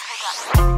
Schedule One